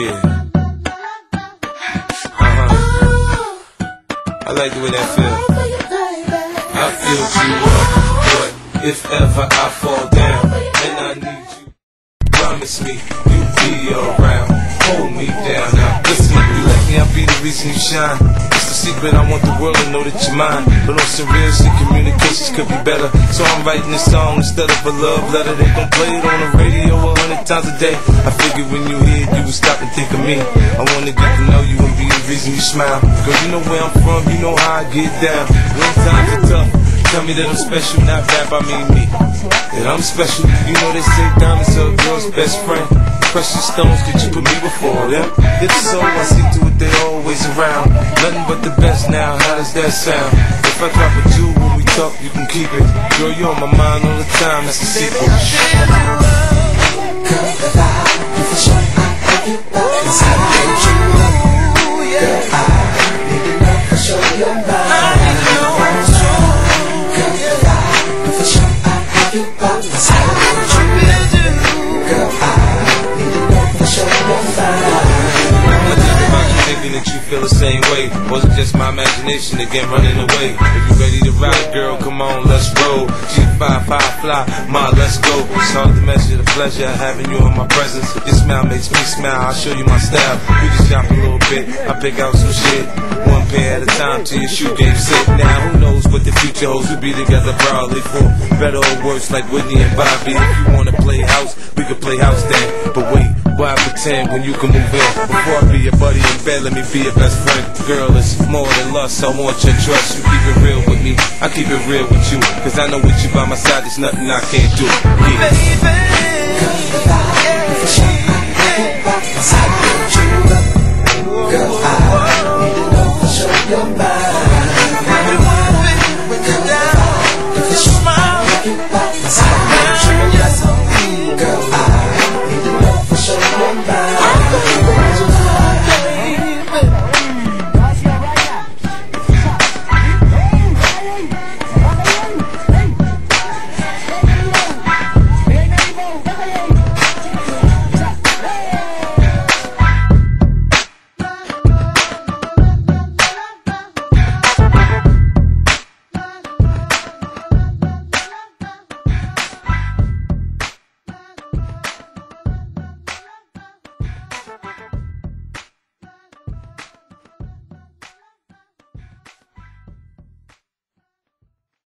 Yeah. Uh huh. I like the way that feels. I feel you up, but if ever I fall down and I need you, promise me you'll be around. Hold me down. Now listen, you let me, I'll be the reason you shine. The secret, I want the world to know that you're mine. But on some real shit, communications could be better. So I'm writing this song instead of a love letter. They gon' play it on the radio a hundred times a day. I figured when you hear it, you would stop and think of me. I wanna get to know you and be the reason you smile. Girl, you know where I'm from, you know how I get down. When times are tough. Tell me that I'm special, not rap, I mean me. That I'm special. You know they say diamonds are a girl's best friend. Precious stones, could you put me before them? If so, I see they always around. Nothing but the best now, how does that sound? If I drop a jewel when we talk, you can keep it. Girl, you're on my mind all the time, that's the sequel. Feel the same way. Wasn't just my imagination again running away. If you ready to ride, girl, come on, let's roll. G5, high fly, ma, let's go. It's hard to measure the pleasure of having you in my presence. Your smile makes me smile, I'll show you my style. We just shop a little bit, I pick out some shit. One pair at a time till your shoe game sit. Now, who knows what the future holds? We'll be together probably for better or worse, like Whitney and Bobby. If you wanna play house, we can play house then. But wait, why pretend when you can move in? Before I be your buddy in bed, let me be your best friend. Girl, it's more than lust, I want your trust. You keep it real with me, I keep it real with you. Cause I know with you by my side, there's nothing I can't do. Yeah. Baby Bye.